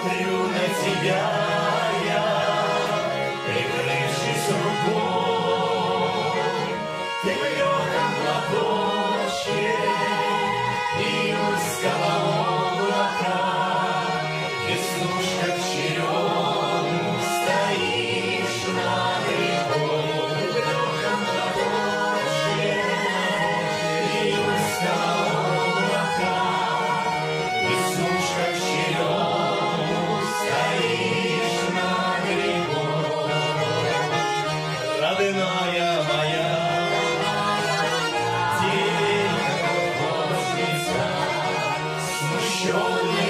смотрю на тебя я, прикрывшись рукой, ты в легком платоне. Surely.